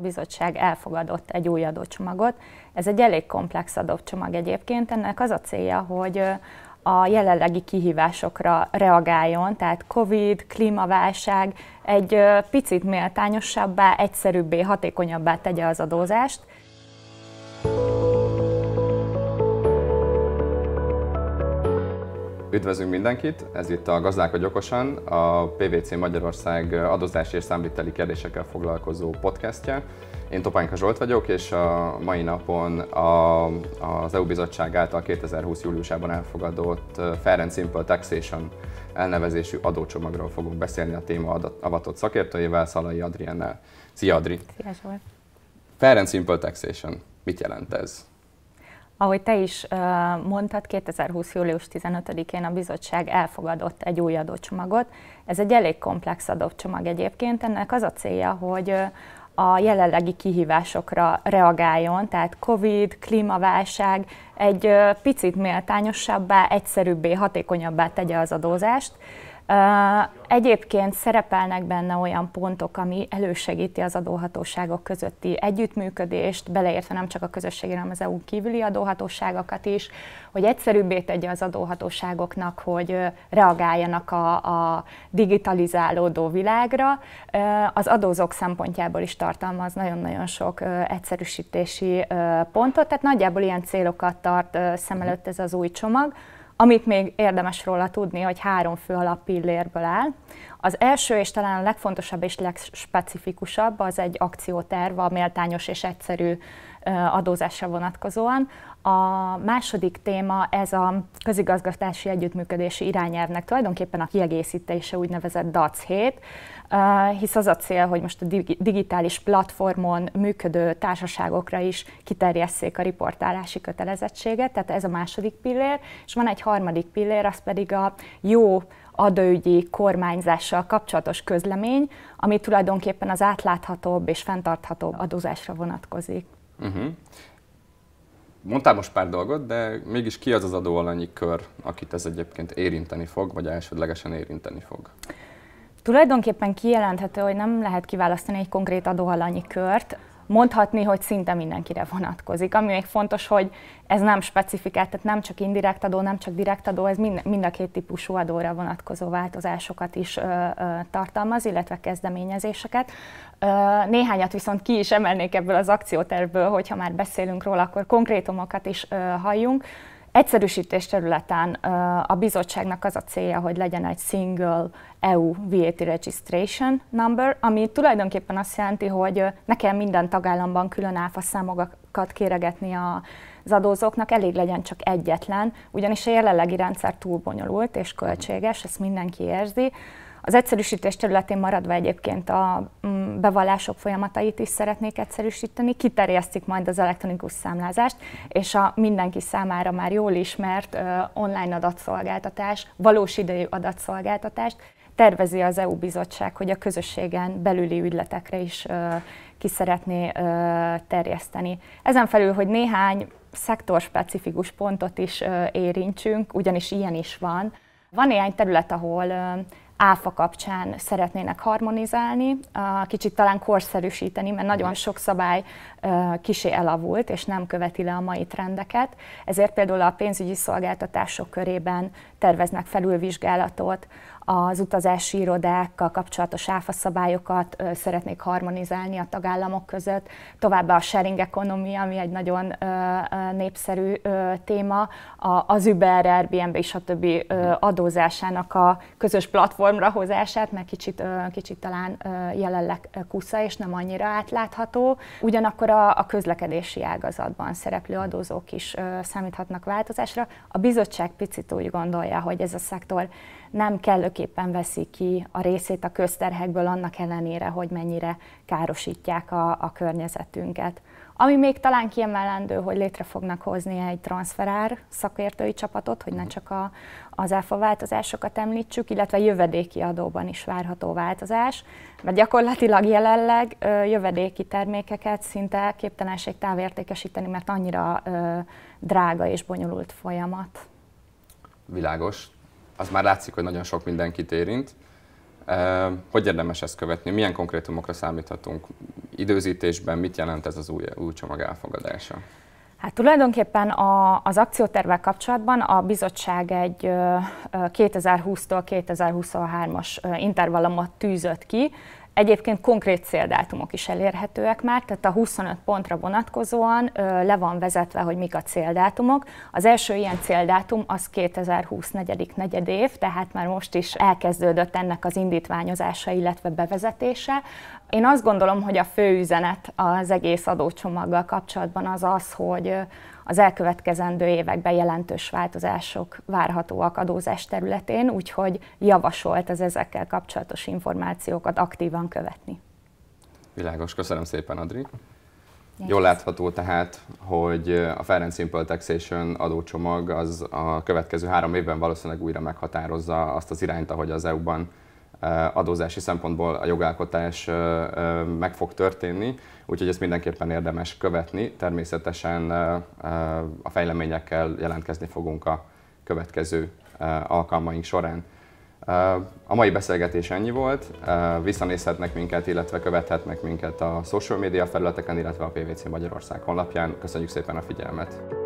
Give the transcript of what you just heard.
Bizottság elfogadott egy új adócsomagot. Ez egy elég komplex adócsomag egyébként. Ennek az a célja, hogy a jelenlegi kihívásokra reagáljon, tehát Covid, klímaválság egy picit méltányosabbá, egyszerűbbé, hatékonyabbá tegye az adózást. Üdvözlünk mindenkit! Ez itt a Gazdálkodj okosan, a PVC Magyarország adózási és számviteli kérdésekkel foglalkozó podcastja. Én Topánka Zsolt vagyok, és a mai napon a, az EU Bizottság által 2020. júliusában elfogadott Fair and Simple Taxation elnevezésű adócsomagról fogunk beszélni a téma avatott szakértőjével, Szalai Adriennel. Szia Adri! Szia Zsolt! Fair and Simple Taxation. Mit jelent ez? Ahogy te is mondtad, 2020. július 15-én a bizottság elfogadott egy új adócsomagot. Ez egy elég komplex adócsomag egyébként. Ennek az a célja, hogy a jelenlegi kihívásokra reagáljon, tehát Covid, klímaválság egy picit méltányosabbá, egyszerűbbé, hatékonyabbá tegye az adózást. Egyébként szerepelnek benne olyan pontok, ami elősegíti az adóhatóságok közötti együttműködést, beleértve nem csak a közösségi, hanem az EU kívüli adóhatóságokat is, hogy egyszerűbbé tegye az adóhatóságoknak, hogy reagáljanak a, a digitalizálódó világra. Az adózók szempontjából is tartalmaz nagyon-nagyon sok egyszerűsítési pontot, tehát nagyjából ilyen célokat tart szem előtt ez az új csomag. Amit még érdemes róla tudni, hogy három fő alappillérből áll. Az első és talán a legfontosabb és legspecifikusabb az egy akcióterv a méltányos és egyszerű adózásra vonatkozóan. A második téma ez a közigazgatási együttműködési irányelvnek tulajdonképpen a kiegészítése úgynevezett DAC 7, hisz az a cél, hogy most a digitális platformon működő társaságokra is kiterjesszék a riportálási kötelezettséget, tehát ez a második pillér, és van egy harmadik pillér, az pedig a jó adóügyi kormányzással kapcsolatos közlemény, ami tulajdonképpen az átláthatóbb és fenntarthatóbb adózásra vonatkozik. Uh-huh. Mondtál most pár dolgot, de mégis ki az az adóalanyi kör, akit ez egyébként érinteni fog, vagy elsődlegesen érinteni fog? Tulajdonképpen kijelenthető, hogy nem lehet kiválasztani egy konkrét adóalanyi kört, mondhatni, hogy szinte mindenkire vonatkozik. Ami még fontos, hogy ez nem specifikált, tehát nem csak indirekt adó, nem csak direkt adó, ez mind, mind a két típusú adóra vonatkozó változásokat is ö, ö, tartalmaz, illetve kezdeményezéseket. Ö, néhányat viszont ki is emelnék ebből az akciótervből, hogyha már beszélünk róla, akkor konkrétumokat is ö, halljunk. Egyszerűsítés területen a bizottságnak az a célja, hogy legyen egy single EU VAT registration number, ami tulajdonképpen azt jelenti, hogy ne kell minden tagállamban külön áfa számokat kéregetni a az adózóknak elég legyen csak egyetlen, ugyanis a jelenlegi rendszer túl bonyolult és költséges, ezt mindenki érzi. Az egyszerűsítés területén maradva egyébként a mm, bevallások folyamatait is szeretnék egyszerűsíteni, kiterjesztik majd az elektronikus számlázást, és a mindenki számára már jól ismert online adatszolgáltatás, valós idejű adatszolgáltatást tervezi az EU bizottság, hogy a közösségen belüli ügyletekre is ki szeretné terjeszteni. Ezen felül, hogy néhány szektorspecifikus pontot is érintsünk, ugyanis ilyen is van. Van néhány terület, ahol áfa kapcsán szeretnének harmonizálni, kicsit talán korszerűsíteni, mert nagyon sok szabály kisé elavult, és nem követi le a mai trendeket. Ezért például a pénzügyi szolgáltatások körében terveznek felülvizsgálatot, az utazási irodákkal kapcsolatos áfaszabályokat szeretnék harmonizálni a tagállamok között. Továbbá a sharing economy, ami egy nagyon népszerű téma, az Uber, Airbnb és a többi adózásának a közös platformra hozását, mert kicsit, kicsit talán jelenleg kusza és nem annyira átlátható. Ugyanakkor a, a közlekedési ágazatban szereplő adózók is számíthatnak változásra. A bizottság picit úgy gondolja, hogy ez a szektor nem kellőképpen veszi ki a részét a közterhekből annak ellenére, hogy mennyire károsítják a, a környezetünket. Ami még talán kiemelendő, hogy létre fognak hozni egy transferár szakértői csapatot, hogy ne csak a, az áfa változásokat említsük, illetve jövedéki adóban is várható változás, mert gyakorlatilag jelenleg ö, jövedéki termékeket szinte képtelenség távértékesíteni, mert annyira ö, drága és bonyolult folyamat. Világos az már látszik, hogy nagyon sok mindenkit érint. Hogy érdemes ezt követni? Milyen konkrétumokra számíthatunk? Időzítésben mit jelent ez az új, új csomag elfogadása? Hát tulajdonképpen a, az akciótervvel kapcsolatban a bizottság egy 2020-tól 2023-as intervallumot tűzött ki, Egyébként konkrét céldátumok is elérhetőek már, tehát a 25 pontra vonatkozóan ö, le van vezetve, hogy mik a céldátumok. Az első ilyen céldátum az 2020 negyedik negyed év, tehát már most is elkezdődött ennek az indítványozása, illetve bevezetése. Én azt gondolom, hogy a fő üzenet az egész adócsomaggal kapcsolatban az az, hogy az elkövetkezendő években jelentős változások várhatóak adózás területén, úgyhogy javasolt az ezekkel kapcsolatos információkat aktívan követni. Világos, köszönöm szépen, Adri. Jól látható tehát, hogy a and Simple Taxation adócsomag az a következő három évben valószínűleg újra meghatározza azt az irányt, ahogy az EU-ban adózási szempontból a jogalkotás meg fog történni, úgyhogy ezt mindenképpen érdemes követni. Természetesen a fejleményekkel jelentkezni fogunk a következő alkalmaink során. A mai beszélgetés ennyi volt, visszanézhetnek minket, illetve követhetnek minket a social media felületeken, illetve a PVC Magyarország honlapján. Köszönjük szépen a figyelmet!